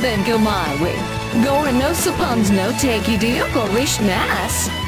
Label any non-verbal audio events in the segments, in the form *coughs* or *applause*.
Then, go my way. Gore no suppons no take you deal or wish mass.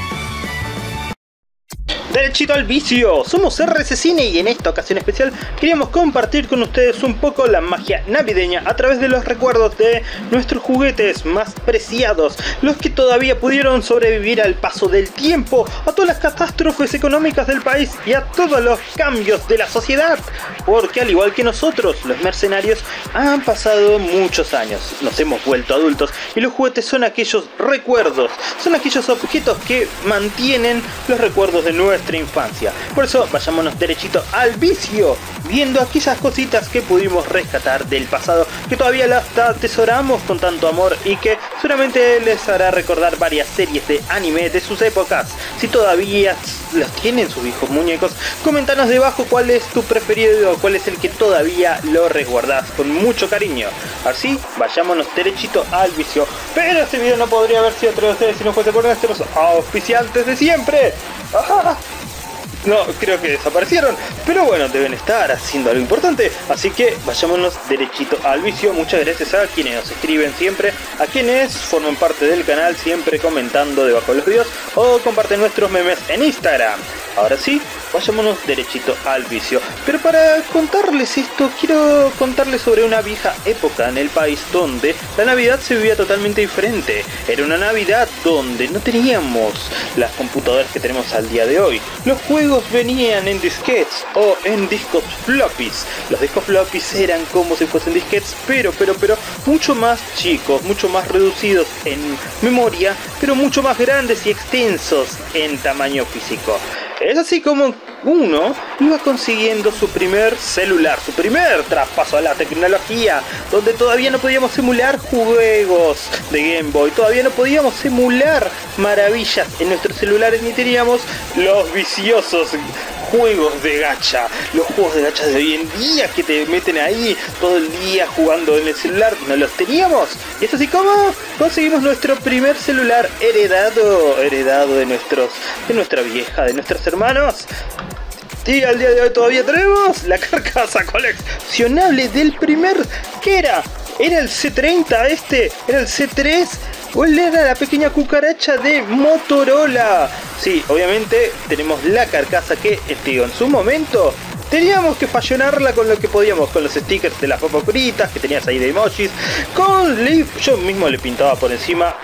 Derechito al vicio, somos RC Cine y en esta ocasión especial queríamos compartir con ustedes un poco la magia navideña a través de los recuerdos de nuestros juguetes más preciados, los que todavía pudieron sobrevivir al paso del tiempo, a todas las catástrofes económicas del país y a todos los cambios de la sociedad, porque al igual que nosotros, los mercenarios, han pasado muchos años, nos hemos vuelto adultos y los juguetes son aquellos recuerdos, son aquellos objetos que mantienen los recuerdos de nuestra infancia. Por eso vayámonos derechito al vicio, viendo aquellas cositas que pudimos rescatar del pasado, que todavía las atesoramos con tanto amor y que seguramente les hará recordar varias series de anime de sus épocas. Si todavía los tienen sus viejos muñecos, coméntanos debajo cuál es tu preferido, cuál es el que todavía lo resguardas con mucho cariño. Así, vayámonos derechito al vicio. Pero este video no podría haber sido otro de ustedes si no fuese por nuestros auspiciantes de siempre. ¡Ah! No, creo que desaparecieron, pero bueno, deben estar haciendo algo importante, así que vayámonos derechito al vicio. Muchas gracias a quienes nos escriben siempre, a quienes forman parte del canal siempre comentando debajo de los videos o comparten nuestros memes en Instagram. Ahora sí, vayámonos derechito al vicio. Pero para contarles esto, quiero contarles sobre una vieja época en el país donde la Navidad se vivía totalmente diferente. Era una Navidad donde no teníamos las computadoras que tenemos al día de hoy. Los juegos venían en disquetes o en discos floppies. Los discos floppies eran como si fuesen disquetes, pero, pero, pero mucho más chicos, mucho más reducidos en memoria, pero mucho más grandes y extensos en tamaño físico. Es así como uno iba consiguiendo su primer celular, su primer traspaso a la tecnología, donde todavía no podíamos simular juegos de Game Boy, todavía no podíamos simular maravillas en nuestros celulares, ni teníamos los viciosos juegos de gacha, los juegos de gacha de hoy en día que te meten ahí todo el día jugando en el celular, no los teníamos. Y es así como conseguimos nuestro primer celular heredado, heredado de nuestros, de nuestra vieja, de nuestros hermanos. Y al día de hoy todavía tenemos la *laughs* carcasa coleccionable del primer, ¿qué era? Era el C30 este, era el C3 o era la pequeña cucaracha de Motorola. Sí, obviamente tenemos la carcasa que, digo, en su momento teníamos que fallonarla con lo que podíamos, con los stickers de las papas fritas que tenías ahí de emojis, con Leaf, yo mismo le pintaba por encima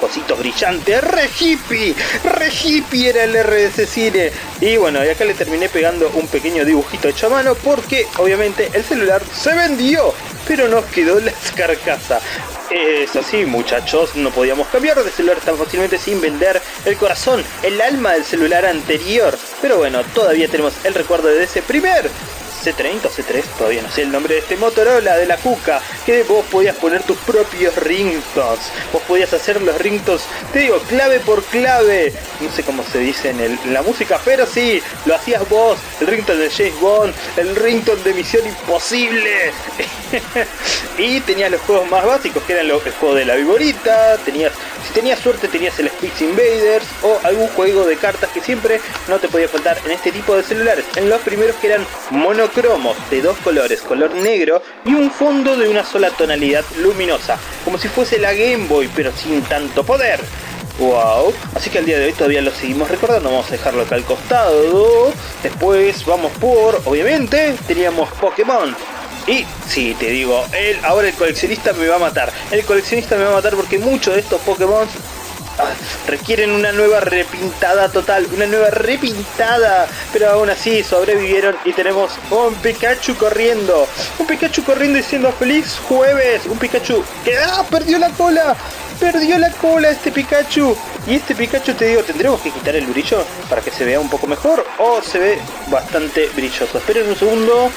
cositos brillantes, re hippie, re hippie era el RS Cine. Y bueno, y acá le terminé pegando un pequeño dibujito hecho a mano porque obviamente el celular se vendió, pero nos quedó la carcasa. Es así, muchachos, no podíamos cambiar de celular tan fácilmente sin vender el corazón, el alma del celular anterior. Pero bueno, todavía tenemos el recuerdo de ese primer C30 o C3, todavía no sé el nombre de este Motorola de la Cuca, que vos podías poner tus propios ringtones, vos podías hacer los ringtones, te digo, clave por clave, no sé cómo se dice en, la música, pero sí, lo hacías vos, el ringtone de James Bond, el ringtone de Misión Imposible, *laughs* y tenías los juegos más básicos, que eran los, el juego de la viborita, tenías, si tenías suerte tenías el Space Invaders, o algún juego de cartas que siempre no te podía faltar en este tipo de celulares, en los primeros que eran mono cromos de dos colores, color negro y un fondo de una sola tonalidad luminosa, como si fuese la Game Boy pero sin tanto poder. Wow, así que al día de hoy todavía lo seguimos recordando, vamos a dejarlo acá al costado. Después vamos por, obviamente, teníamos Pokémon. Y si te digo, él, ahora el coleccionista me va a matar. El coleccionista me va a matar porque muchos de estos Pokémon requieren una nueva repintada total, una nueva repintada, pero aún así sobrevivieron y tenemos un Pikachu corriendo, un Pikachu corriendo diciendo feliz jueves, un Pikachu que ¡ah! perdió la cola, perdió la cola este Pikachu. Y este Pikachu te digo, tendremos que quitar el brillo para que se vea un poco mejor o se ve bastante brilloso. Esperen un segundo.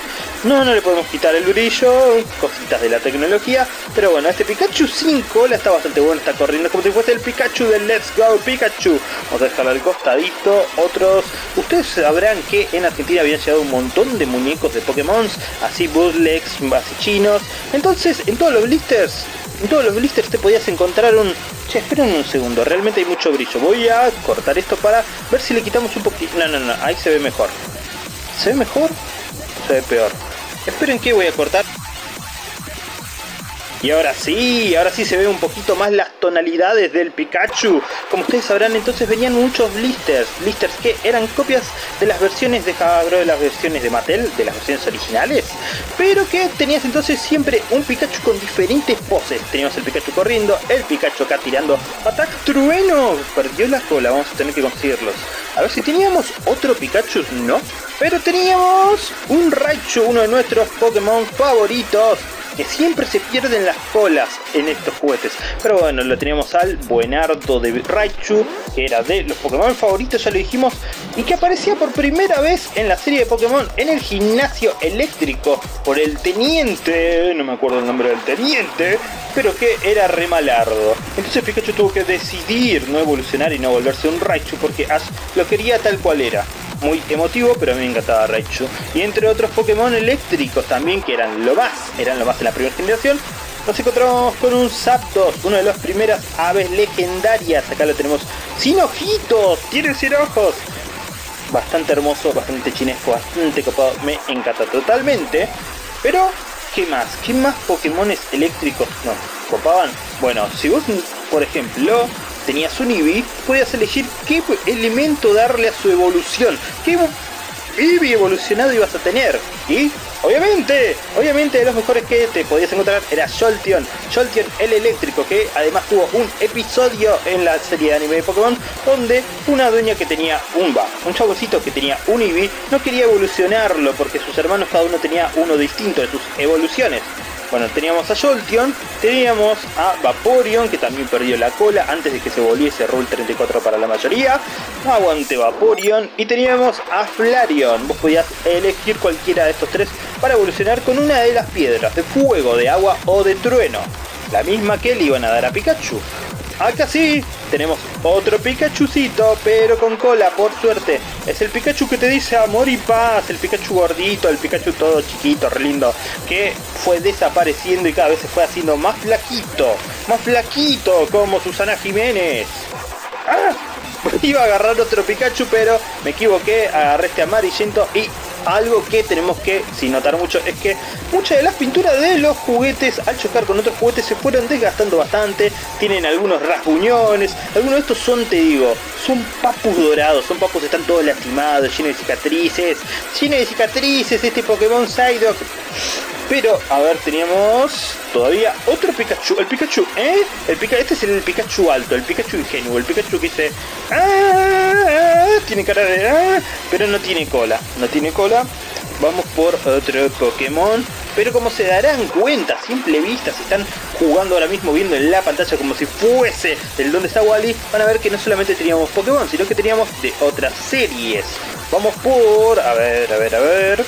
No, no le podemos quitar el brillo, cositas de la tecnología. Pero bueno, este Pikachu sin cola está bastante bueno, está corriendo como si fuese el Pikachu del Let's Go Pikachu. Vamos a dejarlo al costadito. Otros, ustedes sabrán que en Argentina habían llegado un montón de muñecos de Pokémon, así bootlegs, así chinos. Entonces, en todos los blisters en todos los blisters te podías encontrar un... Che, esperen un segundo, realmente hay mucho brillo. Voy a cortar esto para ver si le quitamos un poquito... No, no, no, ahí se ve mejor. ¿Se ve mejor? Se ve peor. Esperen que voy a cortar. Y ahora sí, ahora sí se ve un poquito más las tonalidades del Pikachu. Como ustedes sabrán, entonces venían muchos blisters. Blisters que eran copias de las versiones de Hasbro, de las versiones de Mattel, de las versiones originales. Pero que tenías entonces siempre un Pikachu con diferentes poses. Teníamos el Pikachu corriendo, el Pikachu acá tirando Attack Trueno. Perdió la cola, vamos a tener que conseguirlos. A ver si teníamos otro Pikachu, no. Pero teníamos un Raichu, uno de nuestros Pokémon favoritos que siempre se pierden las colas en estos juguetes. Pero bueno, lo teníamos al Buenardo de Raichu, que era de los Pokémon favoritos, ya lo dijimos, y que aparecía por primera vez en la serie de Pokémon en el gimnasio eléctrico por el teniente, no me acuerdo el nombre del teniente, pero que era remalardo. Entonces Pikachu tuvo que decidir no evolucionar y no volverse un Raichu porque lo quería tal cual era muy emotivo, pero a mí me encantaba Raichu. Y entre otros Pokémon eléctricos también, que eran lo más, eran lo más en la primera generación, nos encontramos con un Zapdos, una de las primeras aves legendarias. Acá lo tenemos sin ojitos, tiene sin ojos. Bastante hermoso, bastante chinesco, bastante copado, me encanta totalmente. Pero, ¿qué más? ¿Qué más Pokémones eléctricos nos copaban? Bueno, si vos, por ejemplo, tenías un Eevee, podías elegir qué elemento darle a su evolución. ¿Qué Eevee evolucionado ibas a tener? Y obviamente, obviamente de los mejores que te podías encontrar era Jolteon. Jolteon el eléctrico, que además tuvo un episodio en la serie de anime de Pokémon donde una dueña que tenía un va, un chavosito que tenía un Eevee, no quería evolucionarlo porque sus hermanos cada uno tenía uno distinto de sus evoluciones. Bueno, teníamos a Jolteon, teníamos a Vaporeon, que también perdió la cola antes de que se volviese Rule 34 para la mayoría. Aguante Vaporeon. Y teníamos a Flareon. Vos podías elegir cualquiera de estos tres para evolucionar con una de las piedras, de fuego, de agua o de trueno. La misma que le iban a dar a Pikachu. Acá sí, tenemos otro Pikachucito, pero con cola, por suerte. Es el Pikachu que te dice amor y paz, el Pikachu gordito, el Pikachu todo chiquito, re lindo, que fue desapareciendo y cada vez se fue haciendo más flaquito, más flaquito, como Susana Jiménez. ¡Ah! *laughs* Iba a agarrar otro Pikachu, pero me equivoqué, agarré este amarillento y algo que tenemos que, sin notar mucho, es que muchas de las pinturas de los juguetes al chocar con otros juguetes se fueron desgastando bastante, tienen algunos rasguñones, algunos de estos son, te digo, son papus dorados, son papus que están todos lastimados, llenos de cicatrices, llenos de cicatrices, este Pokémon Psyduck. Pero, a ver, teníamos todavía otro Pikachu. El Pikachu, ¿eh? El Pika este es el Pikachu alto, el Pikachu ingenuo, el Pikachu que dice... ¡Ah! Tiene cara de... ¡Ah! Pero no tiene cola, no tiene cola. Vamos por otro Pokémon. Pero como se darán cuenta, simple vista, se están jugando ahora mismo viendo en la pantalla como si fuese el donde está Wally, van a ver que no solamente teníamos Pokémon, sino que teníamos de otras series. Vamos por... A ver, a ver, a ver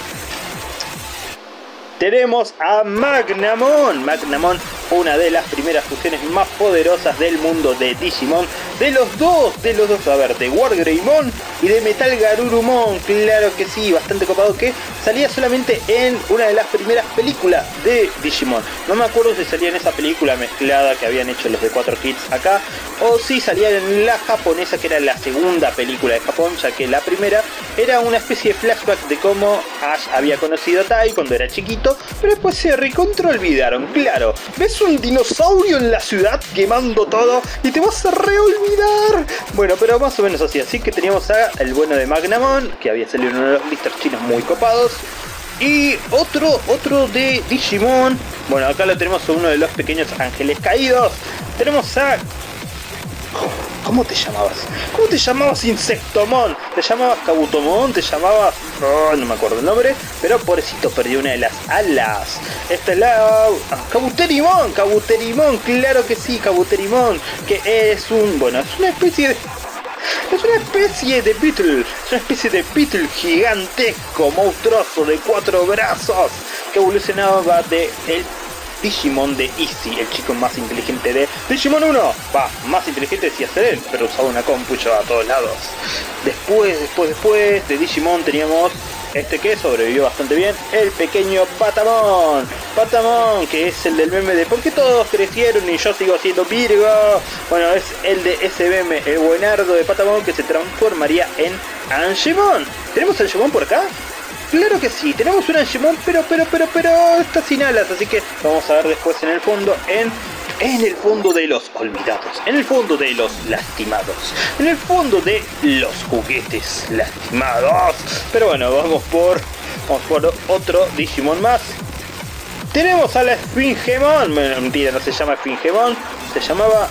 tenemos a Magnamon. Magnamon, una de las primeras fusiones más poderosas del mundo de Digimon. De los dos, de los dos, a ver, de Wargreymon y de Metal Garurumon. Claro que sí, bastante copado que salía solamente en una de las primeras películas de Digimon. No me acuerdo si salía en esa película mezclada que habían hecho los de 4 Kids acá o si salía en la japonesa que era la segunda película de Japón, ya que la primera era una especie de flashback de cómo Ash había conocido a Tai cuando era chiquito, pero después se recontra olvidaron, claro. ¿Ves un dinosaurio en la ciudad quemando todo y te vas a reolvidar? Bueno, pero más o menos así, así que teníamos a el bueno de Magnamon, que había salido en uno de los blisters chinos muy copados. Y otro, otro de Digimon. Bueno, acá lo tenemos a uno de los pequeños ángeles caídos. Tenemos a ¿Cómo te llamabas? ¿Cómo te llamabas Insectomon? ¿Te llamabas Kabutomon? ¿Te llamabas... No me acuerdo el nombre, pero pobrecito perdió una de las alas. Esta es la... Kabuterimon, Kabuterimon, claro que sí, Kabuterimon, que es un... Bueno, es una especie de... Es una especie de Beetle, es una especie de Beetle gigantesco, monstruoso, de cuatro brazos, que evolucionaba de el Digimon de Easy, el chico más inteligente de Digimon 1. Va, más inteligente decía ser él, pero usaba una compu a todos lados. Después, después, después de Digimon teníamos este que sobrevivió bastante bien, el pequeño Patamon. Patamon, que es el del meme de porque todos crecieron y yo sigo siendo Virgo. Bueno, es el de ese meme, el buenardo de Patamon que se transformaría en Angemon. ¿Tenemos Angemon por acá? Claro que sí, tenemos un Angemon, pero, pero, pero, pero está sin alas, así que vamos a ver después en el fondo, en en el fondo de los olvidados, en el fondo de los lastimados, en el fondo de los juguetes lastimados. Pero bueno, vamos por, vamos por otro Digimon más. Tenemos a la Esfingemon, mentira, no se llama Esfingemon, se llamaba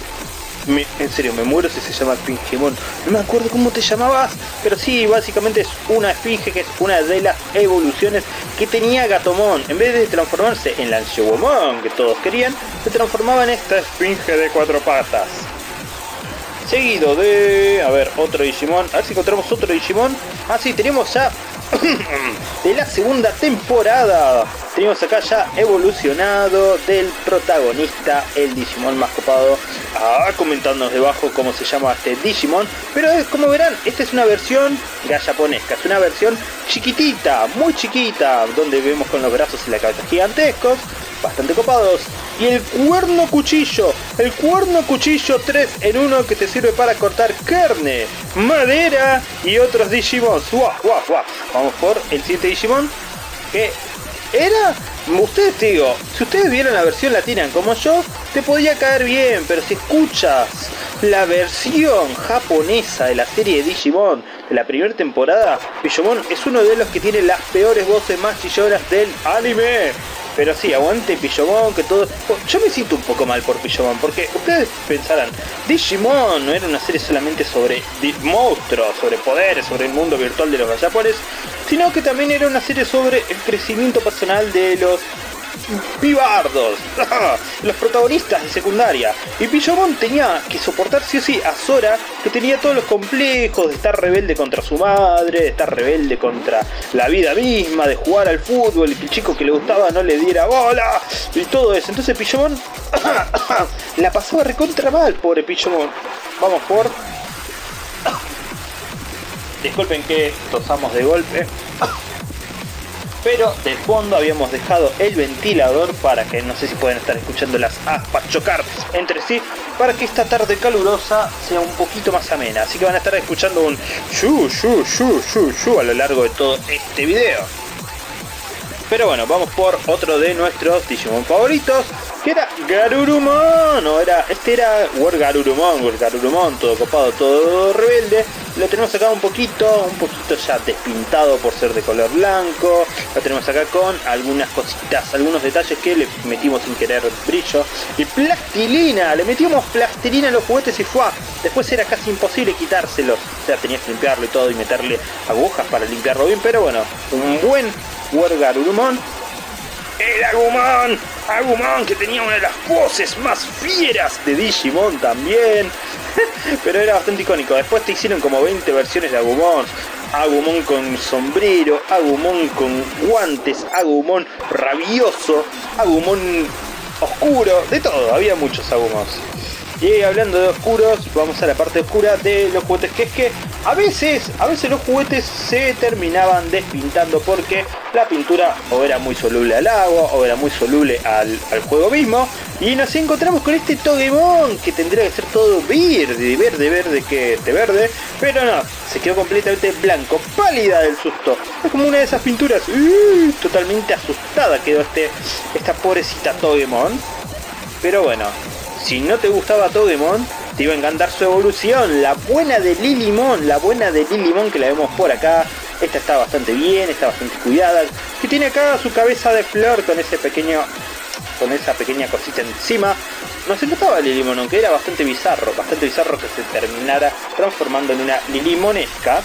en serio, me muero si se llama Esfingemon. No me acuerdo cómo te llamabas, pero sí, básicamente es una esfinge que es una de las evoluciones que tenía Gatomon. En vez de transformarse en la Anshewomon que todos querían, se transformaba en esta esfinge de cuatro patas. Seguido de... A ver, otro Digimon. A ver si encontramos otro Digimon. Ah, sí, tenemos ya de la segunda temporada. Tenemos acá ya evolucionado del protagonista, el Digimon más copado. Ah, comentándonos debajo cómo se llama este Digimon. Pero como verán, esta es una versión japonesca, es una versión chiquitita, muy chiquita, donde vemos con los brazos y la cabeza gigantescos, bastante copados. Y el cuerno cuchillo, el cuerno cuchillo 3 en 1 que te sirve para cortar carne, madera y otros Digimon. Vamos por el siguiente Digimon que era, ustedes te digo, si ustedes vieron la versión latina como yo, te podía caer bien, pero si escuchas la versión japonesa de la serie Digimon de la primera temporada, Digimon es uno de los que tiene las peores voces más chillonas del anime. Pero sí, aguante Pillomon, que todo. Yo me siento un poco mal por Pillomon, porque ustedes pensarán, Digimon no era una serie solamente sobre monstruos, sobre poderes, sobre el mundo virtual de los gallapones, sino que también era una serie sobre el crecimiento personal de los pibardos, *laughs* los protagonistas de secundaria. Y Pillomon tenía que soportar sí o sí a Sora, que tenía todos los complejos de estar rebelde contra su madre, de estar rebelde contra la vida misma, de jugar al fútbol y que el chico que le gustaba no le diera bola y todo eso. Entonces Pillomon *coughs* la pasaba recontra mal, pobre Pillomon. Vamos por... *coughs* Disculpen que tosamos de golpe *coughs* pero de fondo habíamos dejado el ventilador para que no sé si pueden estar escuchando las aspas chocar entre sí para que esta tarde calurosa sea un poquito más amena. Así que van a estar escuchando un shu shu shu shu shu a lo largo de todo este video. Pero bueno, vamos por otro de nuestros Digimon favoritos, que era Garurumon, o era, este era War Garurumon, War Garurumon, todo copado, todo rebelde. Lo tenemos acá un poquito, un poquito ya despintado por ser de color blanco. Lo tenemos acá con algunas cositas, algunos detalles que le metimos sin querer brillo. Y plastilina, le metimos plastilina a los juguetes y fue. Después era casi imposible quitárselos. O sea, tenías que limpiarlo y todo y meterle agujas para limpiarlo bien. Pero bueno, un buen Wargarurumon. El Agumon, Agumon que tenía una de las voces más fieras de Digimon también. *laughs* Pero era bastante icónico. Después te hicieron como 20 versiones de Agumon. Agumon con sombrero, Agumon con guantes, Agumon rabioso, Agumon oscuro, de todo, había muchos Agumons. Y hablando de oscuros, vamos a la parte oscura de los juguetes, que es que a veces, a veces los juguetes se terminaban despintando porque la pintura o era muy soluble al agua o era muy soluble al, juego mismo. Y nos encontramos con este Togemon que tendría que ser todo verde, verde, verde, que este verde, pero no, se quedó completamente blanco, pálida del susto. Es como una de esas pinturas, uh, totalmente asustada quedó este, esta pobrecita Togemon. Pero bueno, si no te gustaba Togemon, te iba a encantar su evolución. La buena de Lilimon, la buena de Lilimon que la vemos por acá. Esta está bastante bien, está bastante cuidada. Que tiene acá su cabeza de flor con ese pequeño. con esa pequeña cosita encima. Nos encantaba Lilimon, aunque era bastante bizarro, bastante bizarro que se terminara transformando en una Lilimonesca.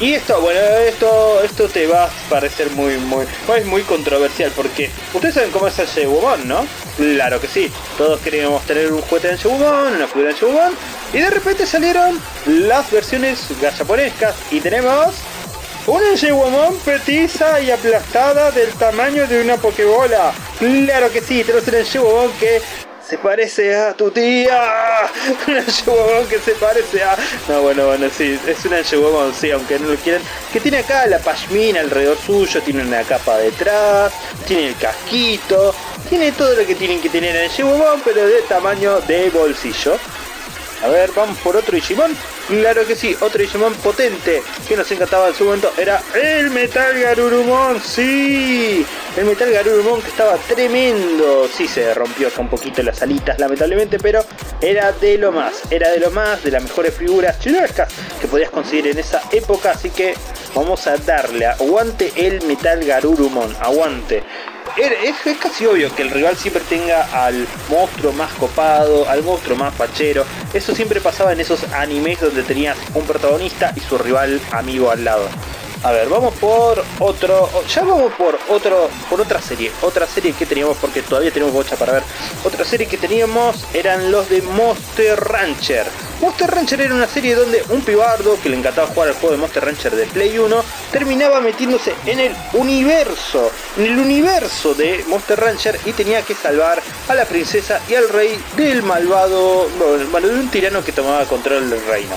Y esto, bueno, esto, esto te va a parecer muy, muy, es muy controversial porque ustedes saben cómo es el Shebumon, ¿no? Claro que sí, todos queríamos tener un juguete de Shebumon, una figura de Shebumon, y de repente salieron las versiones japonescas y tenemos una Shebumon petiza y aplastada del tamaño de una Pokébola. Claro que sí, tenemos una Shebumon que se parece a tu tía. *laughs* Un Anshewomon que se parece a. No, bueno, bueno, sí, es un Anshewomon, sí, aunque no lo quieran. Que tiene acá la pashmina alrededor suyo, tiene una capa detrás, tiene el casquito, tiene todo lo que tienen que tener en Anshewomon, pero de tamaño de bolsillo. A ver, vamos por otro Digimon. Claro que sí, otro Digimon potente que nos encantaba en su momento era el Metal Garurumon, sí, el Metal Garurumon que estaba tremendo, sí se rompió acá un poquito las alitas lamentablemente, pero era de lo más, era de lo más, de las mejores figuras chinescas que podías conseguir en esa época, así que vamos a darle, aguante el Metal Garurumon, aguante. Es, casi obvio que el rival siempre tenga al monstruo más copado, al monstruo más fachero. Eso siempre pasaba en esos animes donde tenías un protagonista y su rival amigo al lado. A ver, vamos por otro. Ya vamos por otro. Por otra serie. Otra serie que teníamos porque todavía tenemos bocha para ver. Otra serie que teníamos eran los de Monster Rancher. Monster Rancher era una serie donde un pibardo que le encantaba jugar al juego de Monster Rancher de Play 1 terminaba metiéndose en el universo, en el universo de Monster Rancher y tenía que salvar a la princesa y al rey del malvado, bueno, de un tirano que tomaba control del reino.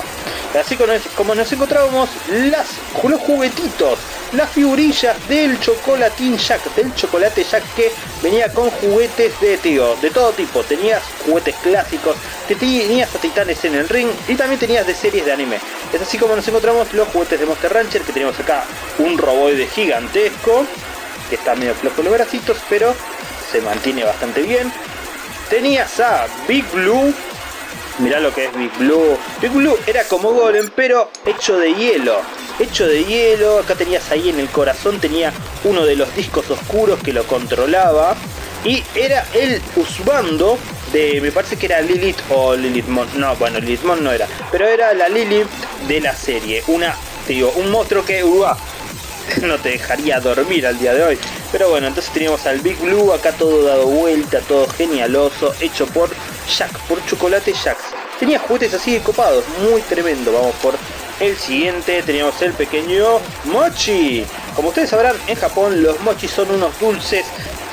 Así como nos encontrábamos las, los juguetitos, las figurillas del chocolatín Jack, del chocolate Jack que venía con juguetes de tío, de todo tipo. Tenías juguetes clásicos, tenías a titanes en el ring y también tenías de series de anime. Es así como nos encontramos los juguetes de Monster Rancher, que tenemos acá un roboide gigantesco, que está medio flojo los bracitos, pero se mantiene bastante bien. Tenías a Big Blue, Mirá lo que es Big Blue. Big Blue era como Golem, pero hecho de hielo. Hecho de hielo, acá tenías ahí en el corazón, tenía uno de los discos oscuros que lo controlaba. Y era el Usbando de, me parece que era Lilith o Lilithmon. No, bueno, Lilithmon no era. Pero era la Lilith de la serie. Una, digo, un monstruo que, *laughs* no te dejaría dormir al día de hoy. Pero bueno, entonces teníamos al Big Blue acá todo dado vuelta, todo genialoso, hecho por Jack, por Chocolate Jacks. Tenía juguetes así de copados, muy tremendo. Vamos por el siguiente, teníamos el pequeño Mochi. Como ustedes sabrán, en Japón los mochi son unos dulces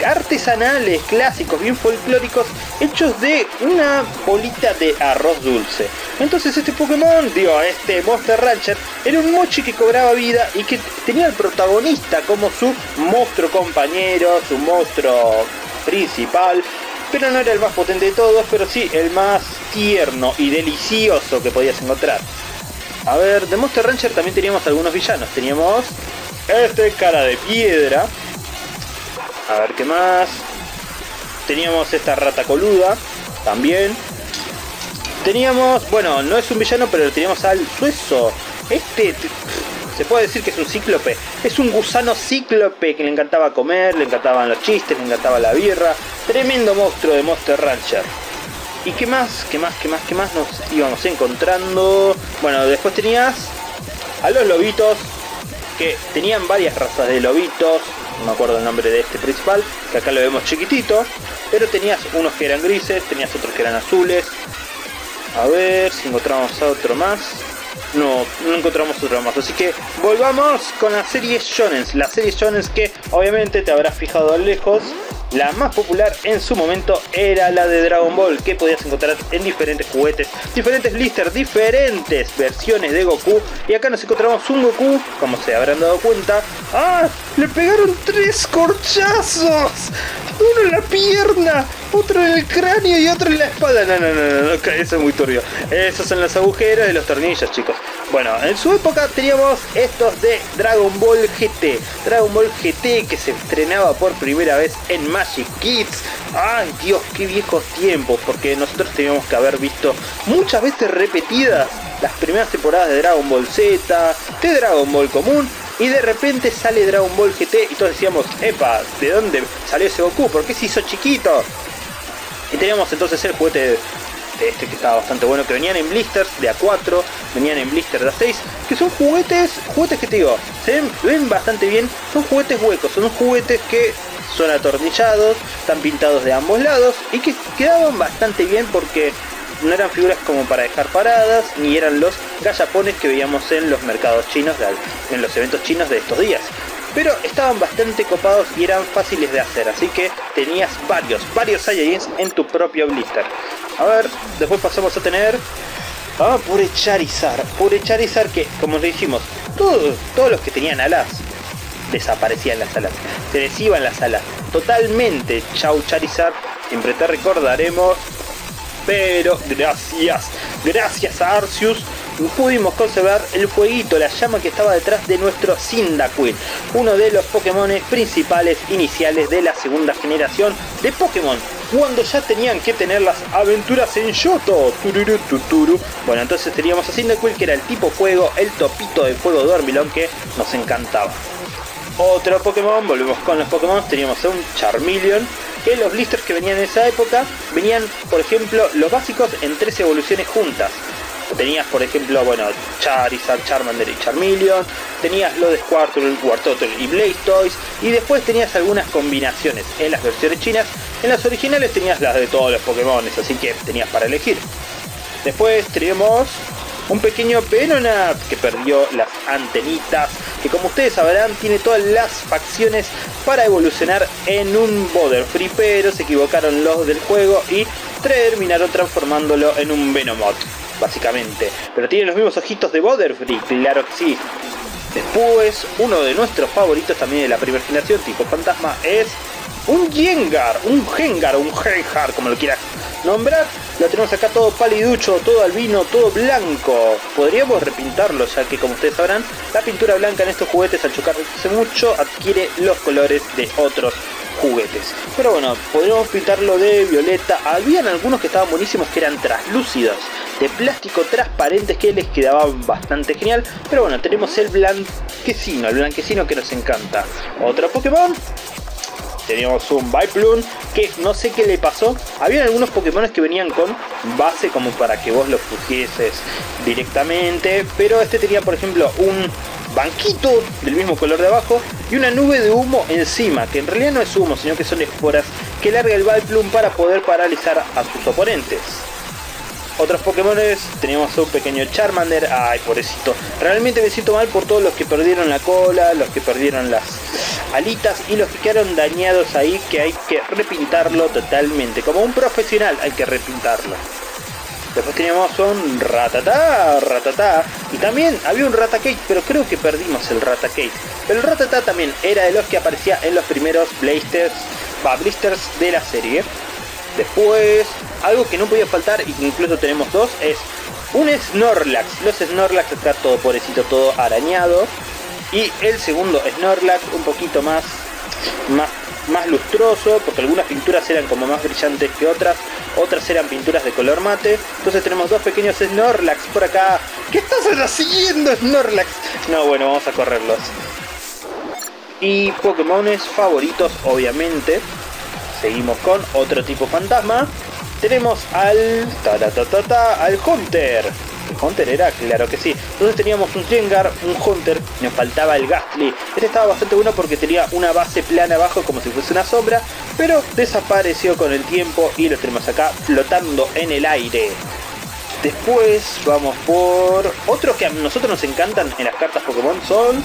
artesanales, clásicos, bien folclóricos, hechos de una bolita de arroz dulce. Entonces este Pokémon, digo, este Monster Rancher, era un mochi que cobraba vida y que tenía al protagonista como su monstruo compañero, su monstruo principal, pero no era el más potente de todos, pero sí el más tierno y delicioso que podías encontrar. A ver, de Monster Rancher también teníamos algunos villanos. Teníamos este cara de piedra. A ver qué más. Teníamos esta rata coluda. También. Teníamos, bueno, no es un villano, pero teníamos al sueso. Este se puede decir que es un cíclope. Es un gusano cíclope que le encantaba comer, le encantaban los chistes, le encantaba la birra. Tremendo monstruo de Monster Rancher. ¿Y qué más? ¿Qué más? ¿Qué más? ¿Qué más nos íbamos encontrando? Bueno, después tenías a los lobitos, que tenían varias razas de lobitos, no me acuerdo el nombre de este principal, que acá lo vemos chiquitito, pero tenías unos que eran grises, tenías otros que eran azules. A ver si encontramos a otro más. No, no encontramos otro más. Así que volvamos con la serie Shonen. La serie Shonen que obviamente te habrás fijado a lejos la más popular en su momento era la de Dragon Ball, que podías encontrar en diferentes juguetes, diferentes blisters, diferentes versiones de Goku. Y acá nos encontramos un Goku, como se habrán dado cuenta. ¡Ah! ¡Le pegaron tres corchazos! Uno en la pierna, otro en el cráneo y otro en la espada. No, no, no, no, eso es muy turbio. Esos son los agujeros de los tornillos, chicos. Bueno, en su época teníamos estos de Dragon Ball GT. Dragon Ball GT que se estrenaba por primera vez en Magic Kids. Ay Dios, qué viejos tiempos, porque nosotros teníamos que haber visto muchas veces repetidas las primeras temporadas de Dragon Ball Z, de Dragon Ball común, y de repente sale Dragon Ball GT y todos decíamos, epa, ¿de dónde salió ese Goku? ¿Por qué se hizo chiquito? Y teníamos entonces el juguete este que estaba bastante bueno, que venían en blisters de A4, venían en blisters de A6, que son juguetes, juguetes que te digo, se ven, bastante bien, son juguetes huecos, son juguetes que son atornillados, están pintados de ambos lados y que quedaban bastante bien porque no eran figuras como para dejar paradas, ni eran los gallapones que veíamos en los mercados chinos, en los eventos chinos de estos días. Pero estaban bastante copados y eran fáciles de hacer, así que tenías varios, varios Saiyajins en tu propio blister. A ver, después pasamos a tener... Ah, pure Charizard, pure Charizard que, como dijimos, todos, todos los que tenían alas desaparecían las alas, se les iban las alas totalmente. Chau Charizard, siempre te recordaremos. Pero gracias, gracias a Arceus pudimos conservar el fueguito, la llama que estaba detrás de nuestro Cyndaquil, uno de los Pokémon principales iniciales de la segunda generación de Pokémon, cuando ya tenían que tener las aventuras en Yoto. Bueno, entonces teníamos a Cyndaquil que era el tipo fuego, el topito de fuego Dormilón que nos encantaba. Otro Pokémon, volvemos con los Pokémon, teníamos a un Charmeleon, que los blisters que venían en esa época venían, por ejemplo, los básicos en tres evoluciones juntas. Tenías, por ejemplo, bueno, Charizard, Charmander y Charmeleon. Tenías lo de Squirtle, Wartortle y Blastoise. Y después tenías algunas combinaciones en las versiones chinas. En las originales tenías las de todos los Pokémon, así que tenías para elegir. Después tenemos un pequeño Venonat que perdió las antenitas, que como ustedes sabrán tiene todas las facciones para evolucionar en un Free, pero se equivocaron los del juego y terminaron transformándolo en un Venomot, básicamente. Pero tiene los mismos ojitos de Free, claro que sí. Después, uno de nuestros favoritos también de la primera generación, tipo fantasma, es un Jengar, un Gengar, un Gengar, como lo quieras nombrar. Lo tenemos acá todo paliducho, todo albino, todo blanco. Podríamos repintarlo, ya que como ustedes sabrán, la pintura blanca en estos juguetes al chocarse mucho adquiere los colores de otros juguetes. Pero bueno, podríamos pintarlo de violeta. Habían algunos que estaban buenísimos que eran translúcidos, de plástico transparentes que les quedaban bastante genial. Pero bueno, tenemos el blanquecino, el blanquecino que nos encanta. Otro Pokémon teníamos un Viplum que no sé qué le pasó. Había algunos Pokémon que venían con base como para que vos los pusieses directamente, pero este tenía por ejemplo un banquito del mismo color de abajo y una nube de humo encima, que en realidad no es humo, sino que son esporas que larga el Viplum para poder paralizar a sus oponentes. Otros Pokémon teníamos un pequeño Charmander, ay pobrecito, realmente me siento mal por todos los que perdieron la cola, los que perdieron las alitas y los que quedaron dañados ahí que hay que repintarlo totalmente, como un profesional hay que repintarlo. Después teníamos un Ratatá, Ratatá. Y también había un Ratakate, pero creo que perdimos el Ratakate. Pero el Ratatá también era de los que aparecía en los primeros Blasters, blisters de la serie. Después, algo que no podía faltar y que incluso tenemos dos es un Snorlax. Los Snorlax está todo pobrecito, todo arañado. Y el segundo Snorlax un poquito más, más, más lustroso, porque algunas pinturas eran como más brillantes que otras, otras eran pinturas de color mate. Entonces tenemos dos pequeños Snorlax por acá. ¿Qué estás haciendo Snorlax? No, bueno, vamos a correrlos. Y Pokémones favoritos, obviamente. Seguimos con otro tipo fantasma. Tenemos al... Ta, ta, ta, al Hunter. ¿El Hunter era? Claro que sí. Entonces teníamos un Jengar, un Hunter, nos faltaba el Gastly. Este estaba bastante bueno porque tenía una base plana abajo como si fuese una sombra, pero desapareció con el tiempo y lo tenemos acá flotando en el aire. Después vamos por otros que a nosotros nos encantan en las cartas Pokémon son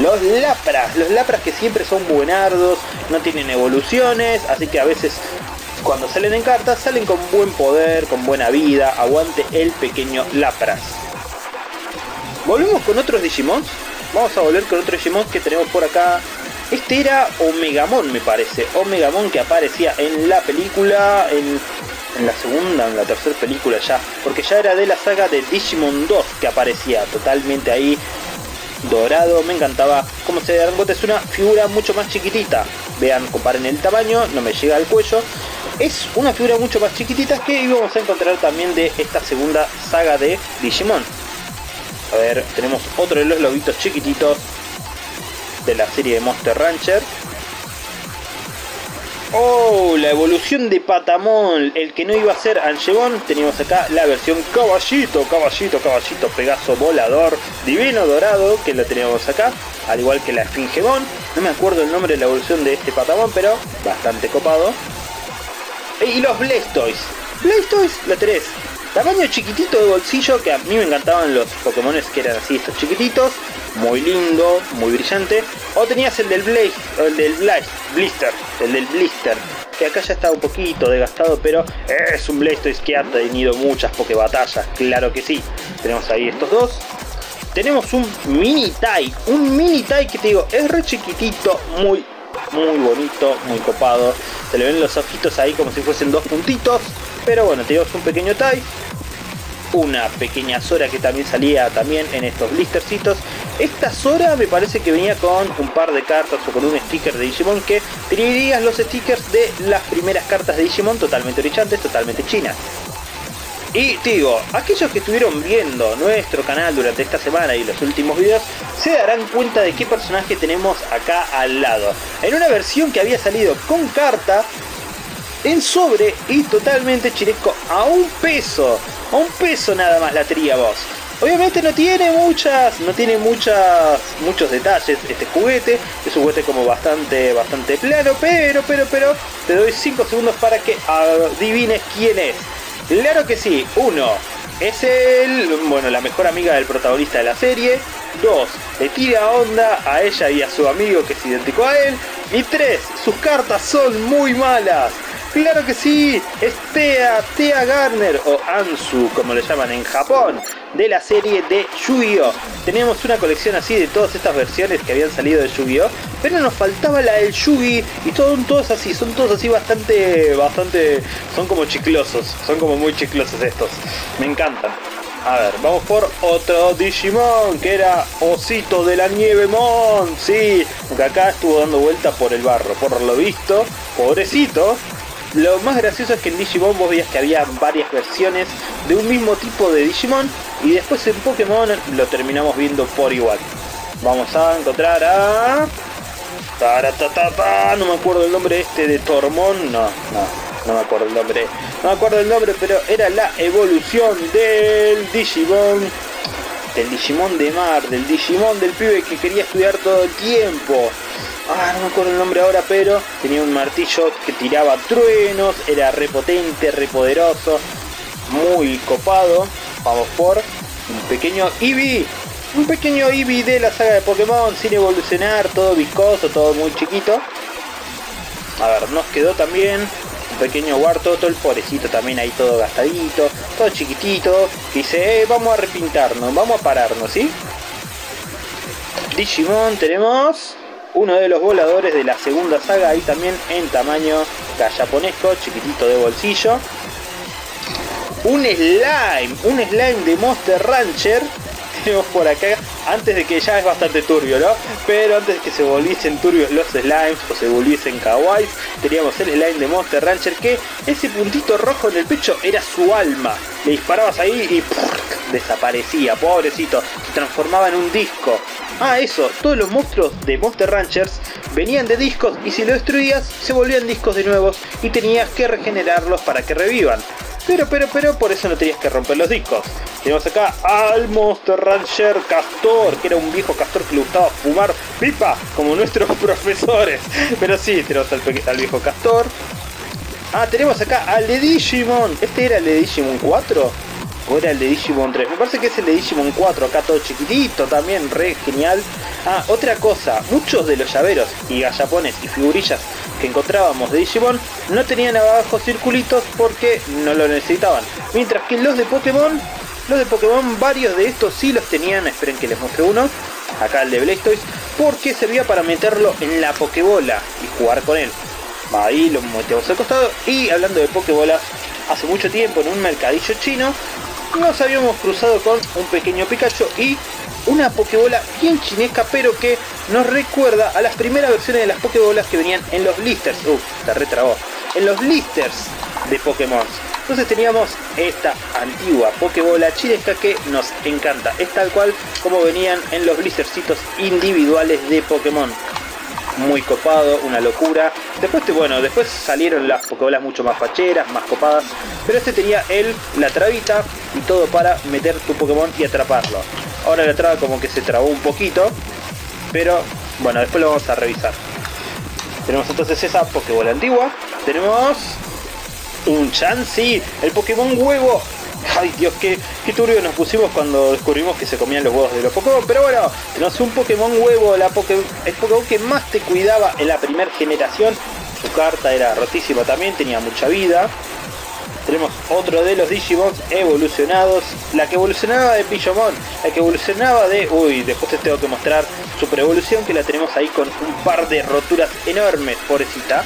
los Lapras. Los Lapras que siempre son buenardos, no tienen evoluciones, así que a veces cuando salen en cartas salen con buen poder, con buena vida, aguante el pequeño Lapras. Volvemos con otros Digimon. Vamos a volver con otros Digimon que tenemos por acá. Este era Omegamon me parece. Omegamon que aparecía en la película, en, la segunda, en la tercera película ya. Porque ya era de la saga de Digimon 2 que aparecía totalmente ahí dorado, me encantaba cómo se dan es una figura mucho más chiquitita. Vean, comparen el tamaño, no me llega al cuello. Es una figura mucho más chiquitita que íbamos a encontrar también de esta segunda saga de Digimon. A ver, tenemos otro de los lobitos chiquititos de la serie de Monster Rancher. Oh, la evolución de Patamon, el que no iba a ser Angevon, teníamos acá la versión caballito, caballito, caballito, Pegaso volador, divino dorado, que lo teníamos acá, al igual que la Esfingemon, no me acuerdo el nombre de la evolución de este Patamon, pero bastante copado. Y los Blastoise, Blastoise lo tenés, tamaño chiquitito de bolsillo, que a mí me encantaban los Pokémon que eran así, estos chiquititos, muy lindo, muy brillante. O tenías el del Blaze, el del Blister, el del Blister, que acá ya está un poquito desgastado, pero es un Blastoise que ha tenido muchas batallas, claro que sí. Tenemos ahí estos dos. Tenemos un mini Tai, un mini Tai que te digo, es re chiquitito, muy, muy bonito, muy copado. Se le ven los ojitos ahí como si fuesen dos puntitos, pero bueno, tenemos un pequeño Tai. una pequeña Sora que también salía también en estos blistercitos. Esta Sora me parece que venía con un par de cartas o con un sticker de Digimon que tenías los stickers de las primeras cartas de Digimon totalmente brillantes, totalmente chinas. Y digo, aquellos que estuvieron viendo nuestro canal durante esta semana y los últimos videos se darán cuenta de qué personaje tenemos acá al lado. En una versión que había salido con carta, en sobre y totalmente chinesco a un peso. A un peso nada más la vos. Obviamente no tiene muchas, no tiene muchas, muchos detalles este juguete. Es un juguete como bastante, bastante plano, pero, pero, pero, te doy 5 segundos para que adivines quién es. Claro que sí. Uno, es el, bueno, la mejor amiga del protagonista de la serie. Dos, le tira onda a ella y a su amigo que se identificó a él. Y tres, sus cartas son muy malas. Claro que sí, es Tea, Tea Garner o Ansu como le llaman en Japón, de la serie de Yu-Gi-Oh! Tenemos una colección así de todas estas versiones que habían salido de Yu-Gi-Oh! Pero nos faltaba la del Yugi y son todos así, son todos así bastante, bastante, son como chiclosos, son como muy chiclosos estos, me encantan. A ver, vamos por otro Digimon, que era Osito de la Nieve Mon. Sí, que acá estuvo dando vuelta por el barro, por lo visto, pobrecito, lo más gracioso es que en Digimon vos veías que había varias versiones de un mismo tipo de Digimon y después en Pokémon lo terminamos viendo por igual. Vamos a encontrar a... No me acuerdo el nombre este de Tormón. No, no, no me acuerdo el nombre. No me acuerdo el nombre, pero era la evolución del Digimon. Del Digimon de mar, del Digimon del pibe que quería estudiar todo el tiempo ah, no me acuerdo el nombre ahora, pero tenía un martillo que tiraba truenos, era repotente, repoderoso, muy copado. Vamos por un pequeño Eevee, un pequeño Eevee de la saga de Pokémon sin evolucionar, todo viscoso, todo muy chiquito. A ver, nos quedó también un pequeño Wartortle, pobrecito también ahí todo gastadito, todo chiquitito. Dice, eh, vamos a repintarnos, vamos a pararnos, ¿sí? Digimon tenemos uno de los voladores de la segunda saga, ahí también en tamaño japonesco, chiquitito de bolsillo. Un slime, un slime de Monster Rancher. Tenemos por acá, antes de que ya es bastante turbio, ¿no? Pero antes de que se volviesen turbios los slimes o se volviesen kawaiis, teníamos el slime de Monster Rancher que ese puntito rojo en el pecho era su alma. Le disparabas ahí y desaparecía, pobrecito, se transformaba en un disco. Ah, eso, todos los monstruos de Monster Ranchers venían de discos y si lo destruías se volvían discos de nuevos y tenías que regenerarlos para que revivan. Pero, pero, pero, por eso no tenías que romper los discos. Tenemos acá al Monster Rancher Castor, que era un viejo castor que le gustaba fumar pipa, como nuestros *laughs* profesores. Pero sí, tenemos al, al viejo castor. Ah, tenemos acá al de Digimon. ¿Este era el de Digimon 4? ¿O era el de Digimon 3? Me parece que es el de Digimon 4, acá todo chiquitito también, re genial. Ah, otra cosa, muchos de los llaveros y gallapones y figurillas que encontrábamos de Digimon no tenían abajo circulitos porque no lo necesitaban. Mientras que los de Pokémon, los de Pokémon, varios de estos sí los tenían, esperen que les muestre uno. Acá el de Blastoise, porque servía para meterlo en la Pokébola y jugar con él. Ahí lo metemos al costado. Y hablando de Pokébolas, hace mucho tiempo en un mercadillo chino nos habíamos cruzado con un pequeño Pikachu y una Pokébola bien chinesca, pero que nos recuerda a las primeras versiones de las Pokébolas que venían en los listers. Uf, se retrabó. En los listers de Pokémon. Entonces teníamos esta antigua Pokébola chinesca que nos encanta. Es tal cual como venían en los blistercitos individuales de Pokémon muy copado, una locura. Después, bueno, después salieron las Pokébolas mucho más facheras, más copadas. Pero este tenía él, la trabita y todo para meter tu Pokémon y atraparlo. Ahora la traba como que se trabó un poquito. Pero bueno, después lo vamos a revisar. Tenemos entonces esa Pokébola antigua. Tenemos un Chansey, el Pokémon huevo *laughs* Ay Dios, qué, qué turbio nos pusimos cuando descubrimos que se comían los huevos de los Pokémon. Pero bueno, tenemos un Pokémon huevo, la el Pokémon que más te cuidaba en la primera generación. Su carta era rotísima también, tenía mucha vida. Tenemos otro de los Digimon evolucionados. La que evolucionaba de Pillomon. La que evolucionaba de... Uy, después te tengo que mostrar su evolución que la tenemos ahí con un par de roturas enormes, pobrecita.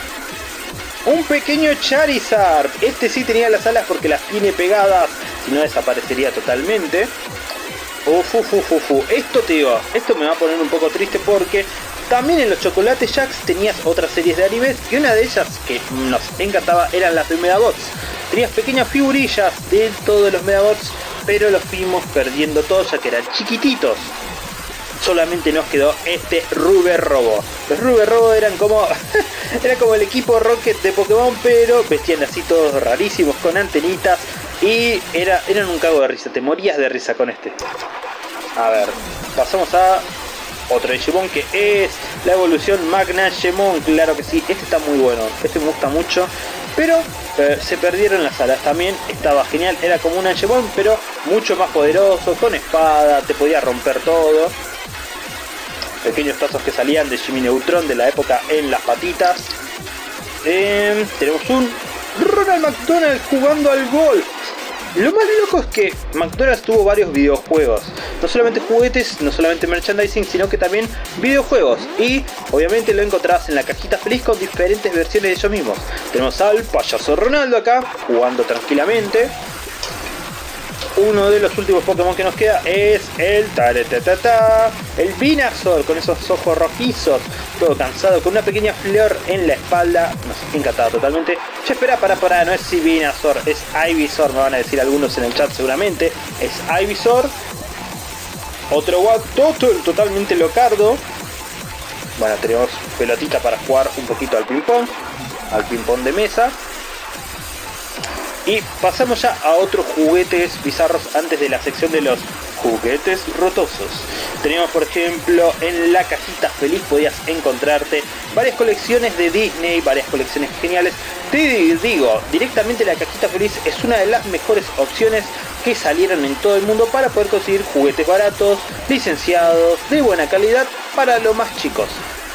Un pequeño Charizard. Este sí tenía las alas porque las tiene pegadas si no desaparecería totalmente. Uf, uf, uf, uf, Esto te digo, esto me va a poner un poco triste porque también en los Chocolates Jacks tenías otras series de animes y una de ellas que nos encantaba eran las de Medabots. Tenías pequeñas figurillas de todos los Medabots, pero los fuimos perdiendo todos ya que eran chiquititos. Solamente nos quedó este Ruber Robo. Los Ruber Robo eran como *laughs* era como el equipo Rocket de Pokémon, pero vestían así todos rarísimos con antenitas y era, eran un cago de risa, te morías de risa con este. A ver, pasamos a otro Digimon que es la evolución Magna Gemon, claro que sí, este está muy bueno, este me gusta mucho, pero eh, se perdieron las alas también, estaba genial, era como un Angemon, pero mucho más poderoso, con espada, te podía romper todo. Pequeños tazos que salían de Jimmy Neutron de la época en las patitas. Em, tenemos un Ronald McDonald jugando al golf. Lo más loco es que McDonald's tuvo varios videojuegos. No solamente juguetes, no solamente merchandising, sino que también videojuegos. Y obviamente lo encontrás en la cajita feliz con diferentes versiones de ellos mismos. Tenemos al payaso Ronaldo acá, jugando tranquilamente uno de los últimos Pokémon que nos queda es el Taretatata, el Vinazor con esos ojos rojizos, todo cansado, con una pequeña flor en la espalda, nos encantado totalmente. Che, espera, para, para, no es Vinazor, es Ivysaur, me van a decir algunos en el chat seguramente, es Ivysaur. Otro Watt totalmente locardo. Bueno, tenemos pelotita para jugar un poquito al ping pong, al ping pong de mesa. Y pasamos ya a otros juguetes bizarros antes de la sección de los juguetes rotosos. Teníamos por ejemplo en la cajita feliz podías encontrarte varias colecciones de Disney, varias colecciones geniales. Te digo, directamente la cajita feliz es una de las mejores opciones que salieron en todo el mundo para poder conseguir juguetes baratos, licenciados, de buena calidad para los más chicos.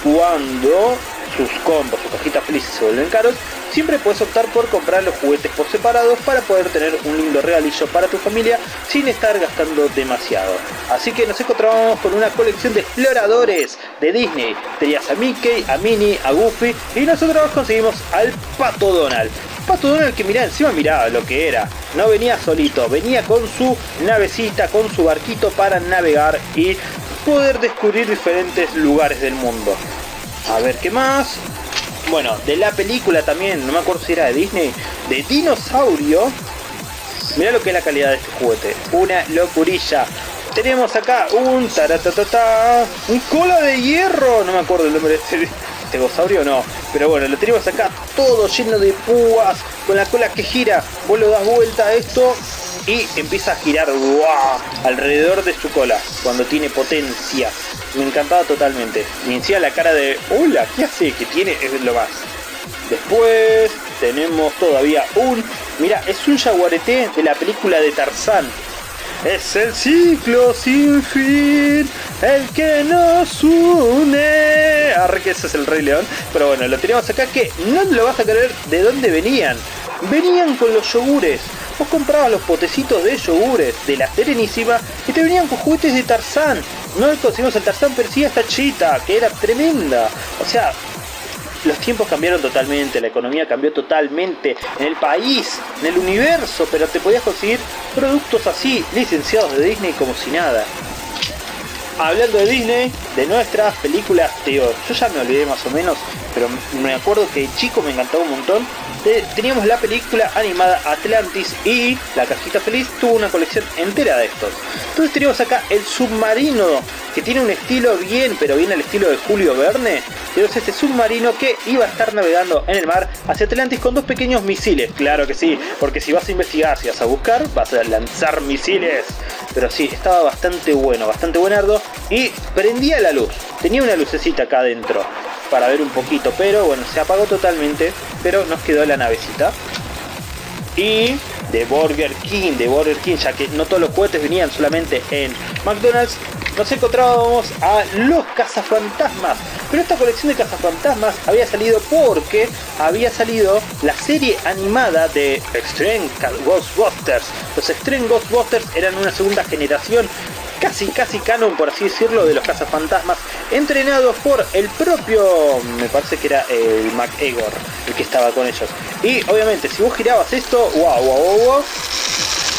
Cuando sus combos o cajitas felices se vuelven caros, siempre puedes optar por comprar los juguetes por separados para poder tener un lindo regalillo para tu familia sin estar gastando demasiado. Así que nos encontramos con una colección de exploradores de Disney. Tenías a Mickey, a Minnie, a Goofy y nosotros conseguimos al Pato Donald. Pato Donald que mirá, encima miraba lo que era. No venía solito, venía con su navecita, con su barquito para navegar y poder descubrir diferentes lugares del mundo. A ver qué más. Bueno, de la película también, no me acuerdo si era de Disney, de Dinosaurio. Mira lo que es la calidad de este juguete. Una locurilla. Tenemos acá un taratatata, un cola de hierro. No me acuerdo el nombre de este *laughs* estegosaurio no. Pero bueno, lo tenemos acá todo lleno de púas, con la cola que gira. Vos lo das vuelta a esto y empieza a girar alrededor de su cola cuando tiene potencia. Me encantaba totalmente. Y encima la cara de hola, ¿qué hace? Que tiene es lo más. Después tenemos todavía un. Mira, es un jaguarete de la película de Tarzán. Es el ciclo sin fin, el que nos une. Arre que ese es el Rey León. Pero bueno, lo tenemos acá que no lo vas a creer de dónde venían. Venían con los yogures. Vos comprabas los potecitos de yogures de la Serenísima y te venían con juguetes de Tarzán. No conseguimos el Tarzán, pero sí esta chita, que era tremenda. O sea, los tiempos cambiaron totalmente, la economía cambió totalmente en el país, en el universo, pero te podías conseguir productos así, licenciados de Disney como si nada. Hablando de Disney, de nuestras películas, te yo ya me olvidé más o menos, pero me acuerdo que chico me encantaba un montón teníamos la película animada Atlantis y la cajita feliz tuvo una colección entera de estos. Entonces tenemos acá el submarino que tiene un estilo bien, pero bien al estilo de Julio Verne. Tenemos este submarino que iba a estar navegando en el mar hacia Atlantis con dos pequeños misiles. Claro que sí, porque si vas a investigar, si vas a buscar, vas a lanzar misiles. Pero sí, estaba bastante bueno, bastante buenardo y prendía la luz. Tenía una lucecita acá adentro para ver un poquito, pero bueno, se apagó totalmente, pero nos quedó la navecita. Y de Burger King, de Burger King, ya que no todos los juguetes venían solamente en McDonald's, nos encontrábamos a los cazafantasmas. Pero esta colección de cazafantasmas había salido porque había salido la serie animada de Extreme Ghostbusters. Los Extreme Ghostbusters eran una segunda generación casi casi canon por así decirlo de los cazafantasmas entrenados por el propio me parece que era el MacEgor el que estaba con ellos y obviamente si vos girabas esto wow wow wow,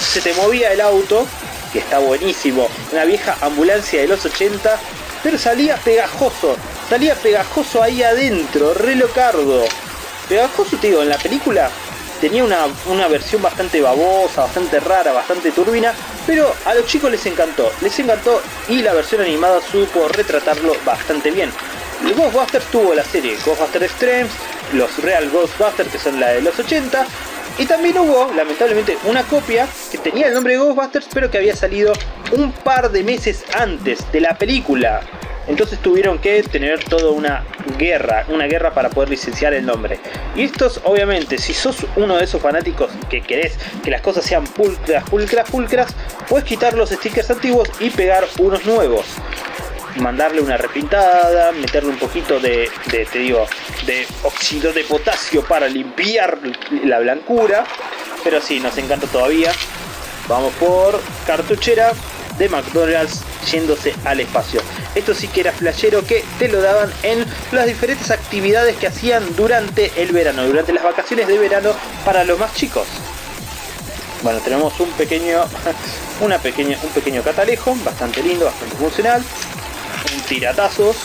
se te movía el auto, que está buenísimo, una vieja ambulancia de los 80, pero salía pegajoso, salía pegajoso ahí adentro, re locardo. Pegajoso, te digo, en la película tenía una, una, versión bastante babosa, bastante rara, bastante turbina, pero a los chicos les encantó, les encantó y la versión animada supo retratarlo bastante bien. El Ghostbusters tuvo la serie Ghostbusters Extremes, los Real Ghostbusters que son la de los 80, y también hubo, lamentablemente, una copia que tenía el nombre de Ghostbusters, pero que había salido un par de meses antes de la película. Entonces tuvieron que tener toda una guerra, una guerra para poder licenciar el nombre. Y estos, obviamente, si sos uno de esos fanáticos que querés que las cosas sean pulcras, pulcras, pulcras, puedes quitar los stickers antiguos y pegar unos nuevos mandarle una repintada, meterle un poquito de, de, te digo, de óxido de potasio para limpiar la blancura. Pero sí, nos encanta todavía. Vamos por cartuchera de McDonald's yéndose al espacio. Esto sí que era flashero que te lo daban en las diferentes actividades que hacían durante el verano, durante las vacaciones de verano para los más chicos. Bueno, tenemos un pequeño, *laughs* una pequeña, un pequeño catalejo, bastante lindo, bastante funcional un tiratazos.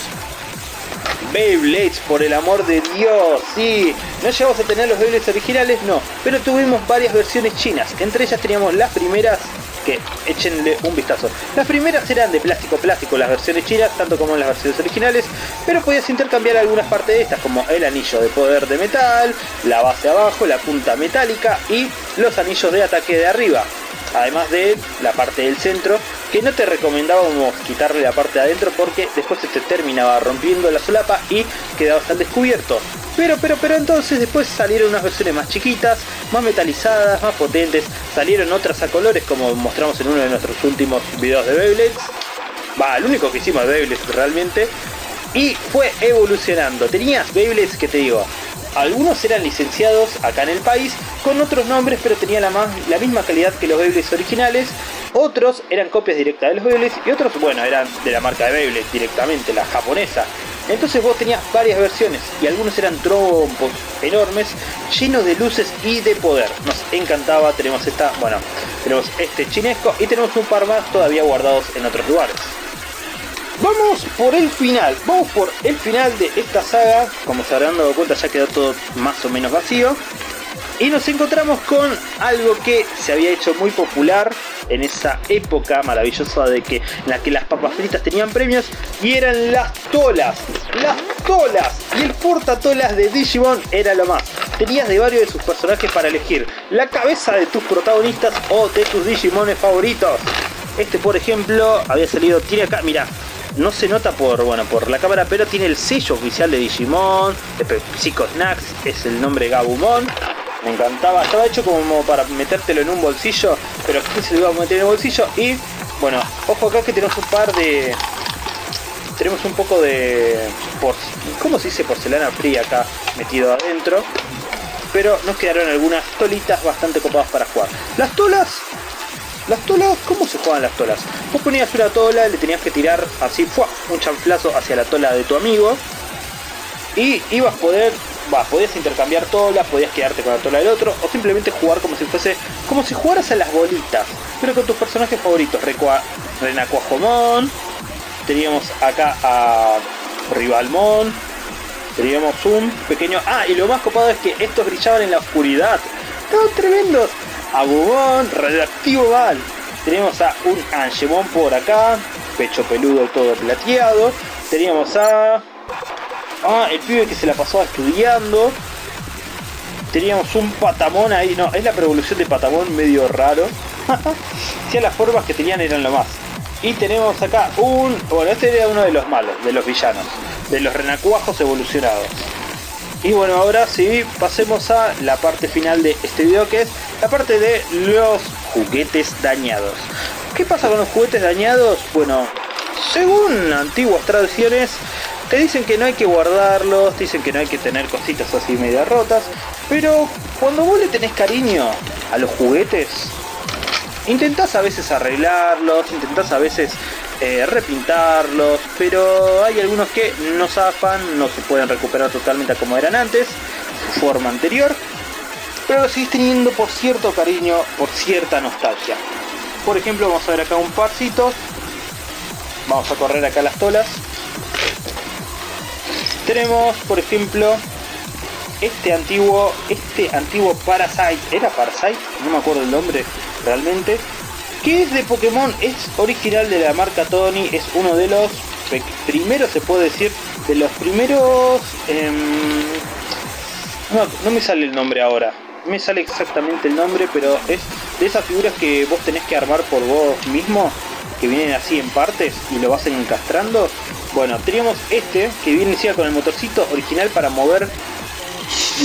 Beyblades, por el amor de Dios, sí. No llegamos a tener los Beyblades originales, no. Pero tuvimos varias versiones chinas. Entre ellas teníamos las primeras que échenle un vistazo. Las primeras eran de plástico plástico, las versiones chinas, tanto como las versiones originales, pero podías intercambiar algunas partes de estas, como el anillo de poder de metal, la base abajo, la punta metálica y los anillos de ataque de arriba. Además de la parte del centro, que no te recomendábamos quitarle la parte de adentro porque después se te terminaba rompiendo la solapa y quedabas al descubierto. Pero, pero, pero entonces después salieron unas versiones más chiquitas, más metalizadas, más potentes. Salieron otras a colores como mostramos en uno de nuestros últimos videos de Beyblades. Va, el único que hicimos de Beyblades realmente. Y fue evolucionando. Tenías Beyblades que te digo, algunos eran licenciados acá en el país con otros nombres, pero tenían la, misma calidad que los Beyblades originales. Otros eran copias directas de los Beyblades y otros, bueno, eran de la marca de Beyblade directamente, la japonesa. Entonces vos tenías varias versiones y algunos eran trompos enormes, llenos de luces y de poder. Nos encantaba, tenemos esta, bueno, tenemos este chinesco y tenemos un par más todavía guardados en otros lugares. Vamos por el final, vamos por el final de esta saga. Como se habrán dado cuenta ya quedó todo más o menos vacío. Y nos encontramos con algo que se había hecho muy popular en esa época maravillosa de que, en la que las papas fritas tenían premios y eran las tolas. Las tolas. Y el portatolas de Digimon era lo más. Tenías de varios de sus personajes para elegir la cabeza de tus protagonistas o de tus Digimones favoritos. Este por ejemplo había salido, tiene acá, mira, no se nota por, bueno, por la cámara, pero tiene el sello oficial de Digimon, de Psycho Snacks, es el nombre Gabumon. Me encantaba, estaba hecho como para metértelo en un bolsillo, pero aquí se lo iba a meter en el bolsillo y bueno, ojo acá que tenemos un par de... Tenemos un poco de... Por, ¿Cómo se dice porcelana fría acá metido adentro? Pero nos quedaron algunas tolitas bastante copadas para jugar. Las tolas las tolas, ¿cómo se juegan las tolas? Vos ponías una tola, le tenías que tirar así, ¡fua! un chanflazo hacia la tola de tu amigo. Y ibas a poder, podías intercambiar tolas, podías quedarte con la tola del otro, o simplemente jugar como si fuese, como si jugaras a las bolitas, pero con tus personajes favoritos. Renacuajomón, teníamos acá a Rivalmón, teníamos un pequeño. Ah, y lo más copado es que estos brillaban en la oscuridad. Estaban tremendos. Agumon, Radioactivo Mal. Tenemos a un Angemon por acá, pecho peludo todo plateado. Teníamos a. Ah, el pibe que se la pasaba estudiando. Teníamos un Patamón ahí, no, es la revolución de Patamón medio raro. *laughs* ya las formas que tenían eran lo más. Y tenemos acá un. Bueno, este era uno de los malos, de los villanos, de los renacuajos evolucionados. Y bueno, ahora sí, pasemos a la parte final de este video que es la parte de los juguetes dañados. ¿Qué pasa con los juguetes dañados? Bueno, según antiguas tradiciones, te dicen que no hay que guardarlos, dicen que no hay que tener cositas así media rotas, pero cuando vos le tenés cariño a los juguetes, intentás a veces arreglarlos, intentás a veces eh, repintarlos, pero hay algunos que no zafan, no se pueden recuperar totalmente como eran antes, su forma anterior. pero lo seguís teniendo por cierto cariño, por cierta nostalgia. Por ejemplo, vamos a ver acá un parcito. Vamos a correr acá las tolas. Tenemos, por ejemplo, este antiguo, este antiguo Parasite. ¿Era Parasite? No me acuerdo el nombre realmente. Que es de Pokémon, es original de la marca Tony, es uno de los primeros, se puede decir, de los primeros... Em, no, no me sale el nombre ahora, me sale exactamente el nombre, pero es de esas figuras que vos tenés que armar por vos mismo, que vienen así en partes y lo vas encastrando. Bueno, teníamos este que viene encima con el motorcito original para mover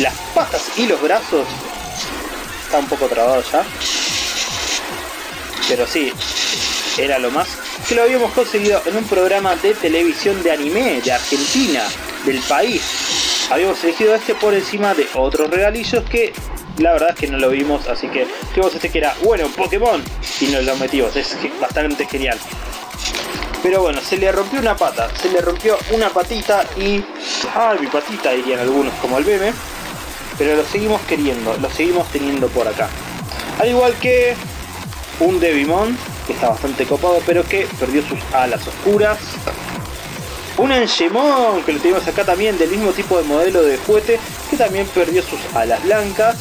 las patas y los brazos. Está un poco trabado ya. Pero sí, era lo más que lo habíamos conseguido en un programa de televisión de anime de Argentina, del país. Habíamos elegido este por encima de otros regalillos que la verdad es que no lo vimos, así que tuvimos este que era, bueno, Pokémon, y nos lo metimos, es bastante genial. Pero bueno, se le rompió una pata, se le rompió una patita y... ¡Ay, mi patita! dirían algunos, como el bebé. Pero lo seguimos queriendo, lo seguimos teniendo por acá. Al igual que un Devimon, que está bastante copado, pero que perdió sus alas oscuras. Un Angemon, que lo tenemos acá también, del mismo tipo de modelo de juguete, que también perdió sus alas blancas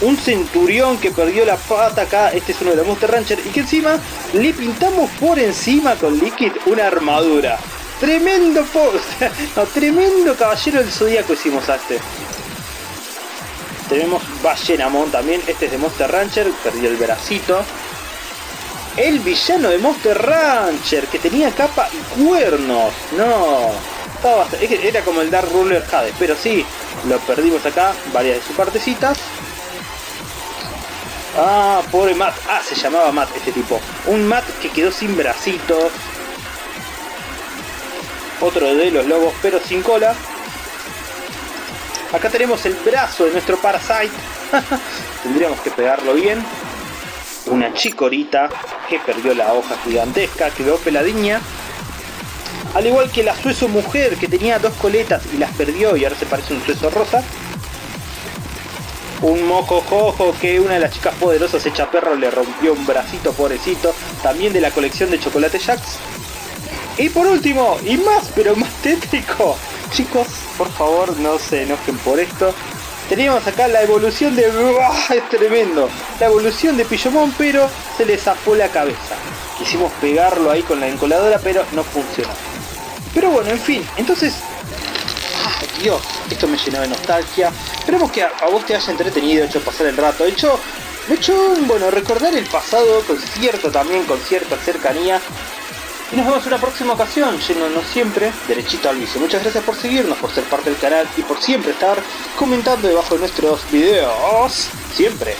un centurión que perdió la pata acá, este es uno de los Monster Rancher, y que encima le pintamos por encima con Liquid una armadura. Tremendo *laughs* no, tremendo caballero del zodíaco hicimos a este. Tenemos Ballenamon también, este es de Monster Rancher, perdió el bracito. El villano de Monster Rancher, que tenía capa y cuernos. No, era como el Dark Ruler Hades, pero sí, lo perdimos acá, varias de sus partecitas. Ah, pobre Matt. Ah, se llamaba Matt este tipo. Un Matt que quedó sin bracitos. Otro de los lobos, pero sin cola. Acá tenemos el brazo de nuestro Parasite. *laughs* Tendríamos que pegarlo bien. Una chicorita que perdió la hoja gigantesca, quedó peladiña. Al igual que la sueso mujer que tenía dos coletas y las perdió y ahora se parece un sueso rosa un mojojojo que una de las chicas poderosas hecha perro le rompió un bracito pobrecito, también de la colección de chocolate Jacks. Y por último, y más pero más tétrico, chicos, por favor no se enojen por esto. Teníamos acá la evolución de... Es tremendo. La evolución de Pillomón, pero se le zafó la cabeza. Quisimos pegarlo ahí con la encoladora, pero no funcionó. Pero bueno, en fin. Entonces, Dios, esto me llenó de nostalgia. Esperemos que a, vos te haya entretenido, hecho pasar el rato, hecho, hecho, bueno, recordar el pasado con cierto también, con cierta cercanía. Y nos vemos en una próxima ocasión, yéndonos siempre derechito al vicio. Muchas gracias por seguirnos, por ser parte del canal y por siempre estar comentando debajo de nuestros videos. Siempre.